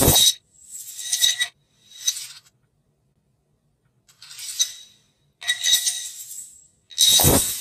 you